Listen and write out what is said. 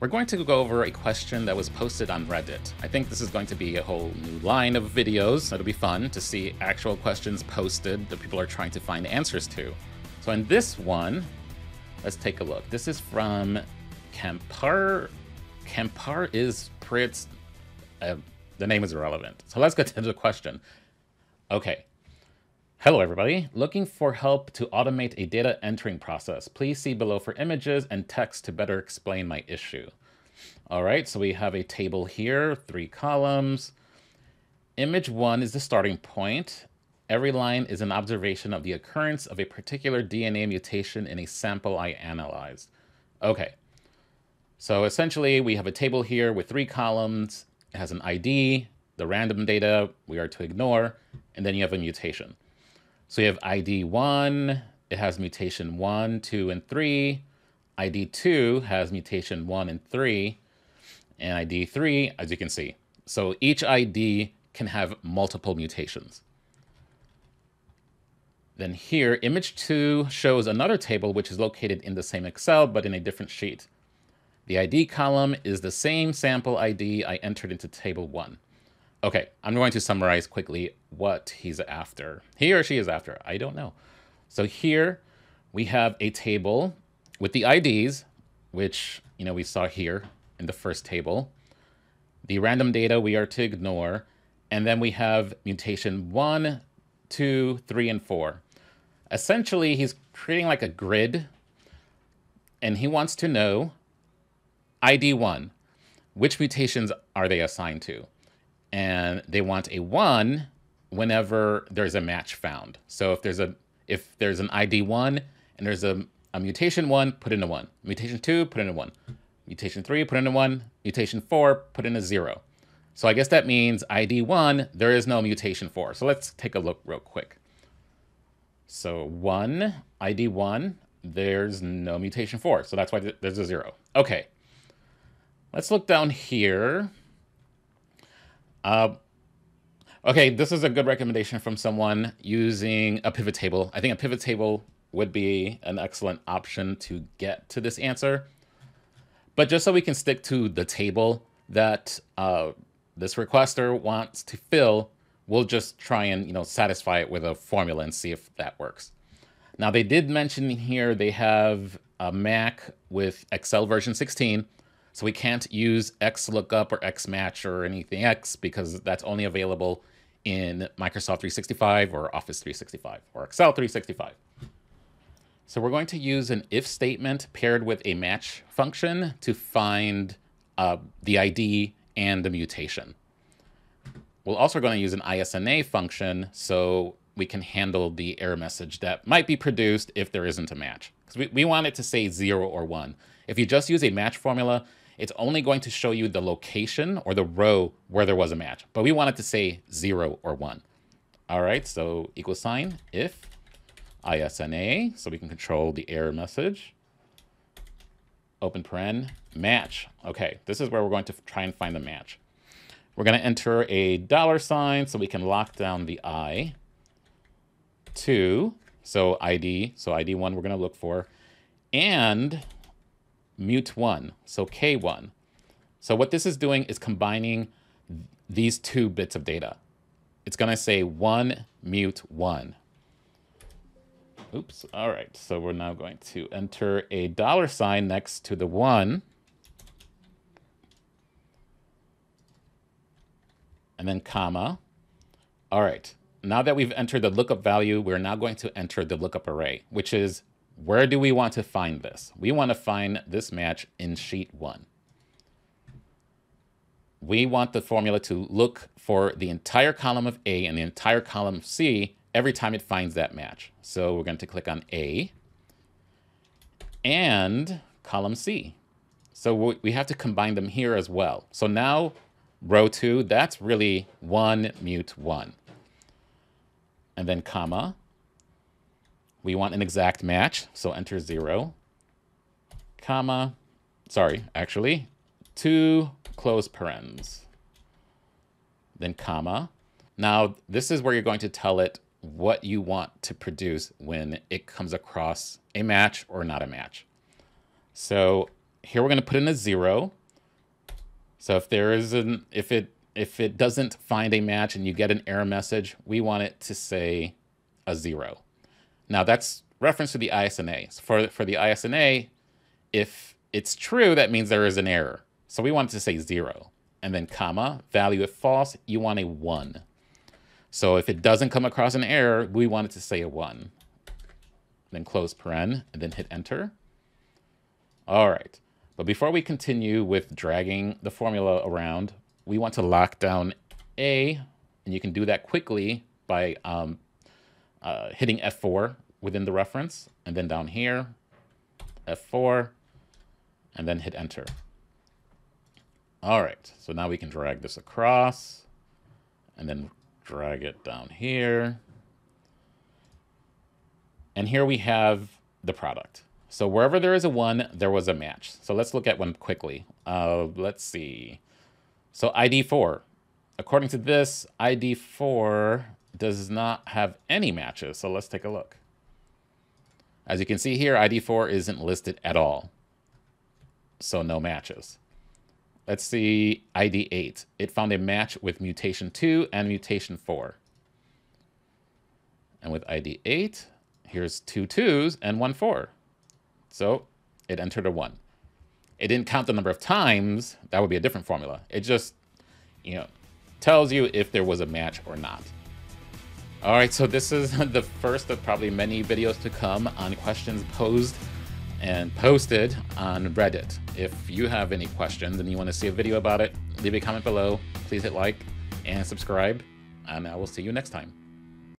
we're going to go over a question that was posted on Reddit. I think this is going to be a whole new line of videos. It'll be fun to see actual questions posted that people are trying to find answers to. So in this one, let's take a look. This is from Campar. Campar is Pritz. Uh, the name is irrelevant. So let's get to the question. Okay. Hello, everybody. Looking for help to automate a data entering process. Please see below for images and text to better explain my issue. All right, so we have a table here, three columns. Image one is the starting point. Every line is an observation of the occurrence of a particular DNA mutation in a sample I analyzed. Okay, so essentially we have a table here with three columns. It has an ID, the random data we are to ignore, and then you have a mutation. So you have ID 1, it has mutation 1, 2, and 3. ID 2 has mutation 1 and 3. And ID 3, as you can see. So each ID can have multiple mutations. Then here, image 2 shows another table which is located in the same Excel but in a different sheet. The ID column is the same sample ID I entered into table 1. Okay, I'm going to summarize quickly what he's after. He or she is after, I don't know. So here we have a table with the IDs, which, you know, we saw here in the first table. The random data we are to ignore. And then we have mutation one, two, three, and 4. Essentially, he's creating like a grid, and he wants to know ID 1, which mutations are they assigned to? And they want a one whenever there's a match found. So if there's a if there's an ID one and there's a, a mutation one, put in a one. Mutation two, put in a one. Mutation three, put in a one. Mutation four, put in a zero. So I guess that means ID one, there is no mutation four. So let's take a look real quick. So one, ID one, there's no mutation four. So that's why there's a zero. Okay. Let's look down here. Uh, okay, this is a good recommendation from someone using a pivot table. I think a pivot table would be an excellent option to get to this answer. But just so we can stick to the table that uh, this requester wants to fill, we'll just try and you know satisfy it with a formula and see if that works. Now they did mention here they have a Mac with Excel version 16, so we can't use XLOOKUP or XMatch or anything X because that's only available in Microsoft 365 or Office 365 or Excel 365. So we're going to use an if statement paired with a match function to find uh, the ID and the mutation. We're also going to use an ISNA function so we can handle the error message that might be produced if there isn't a match. Because we, we want it to say 0 or 1. If you just use a match formula, it's only going to show you the location or the row where there was a match. But we want it to say 0 or 1. All right, so equal sign if ISNA, so we can control the error message. Open paren, match. Okay, this is where we're going to try and find the match. We're going to enter a dollar sign so we can lock down the I. Two, so ID, so ID one we're going to look for. And mute1, so K1. So what this is doing is combining these two bits of data. It's going to say 1 mute 1. Oops. All right. So we're now going to enter a dollar sign next to the 1. And then comma. All right. Now that we've entered the lookup value, we're now going to enter the lookup array, which is where do we want to find this? We want to find this match in sheet one. We want the formula to look for the entire column of A and the entire column of C every time it finds that match. So we're going to click on A and column C. So we have to combine them here as well. So now row two, that's really one mute one. And then comma, we want an exact match, so enter 0, comma, sorry, actually, two close parens, then comma. Now, this is where you're going to tell it what you want to produce when it comes across a match or not a match. So here we're going to put in a zero. So if there is an, if it, if it doesn't find a match and you get an error message, we want it to say a zero. Now that's reference to the ISNA. So for, for the ISNA, if it's true, that means there is an error. So we want to say zero and then comma, value if false, you want a one. So if it doesn't come across an error, we want it to say a one. Then close paren and then hit enter. All right. But before we continue with dragging the formula around, we want to lock down A, and you can do that quickly by um, uh, hitting F4 within the reference, and then down here, F4, and then hit enter. All right, so now we can drag this across, and then drag it down here. And here we have the product. So wherever there is a one, there was a match. So let's look at one quickly. Uh, let's see. So ID 4. According to this, ID 4 does not have any matches. So let's take a look. As you can see here, ID 4 isn't listed at all. So no matches. Let's see ID 8. It found a match with mutation 2 and mutation 4. And with ID 8, here's two twos and one four. So it entered a one. It didn't count the number of times. That would be a different formula. It just, you know, tells you if there was a match or not. All right, so this is the first of probably many videos to come on questions posed and posted on Reddit. If you have any questions and you want to see a video about it, leave a comment below. Please hit like and subscribe, and I will see you next time.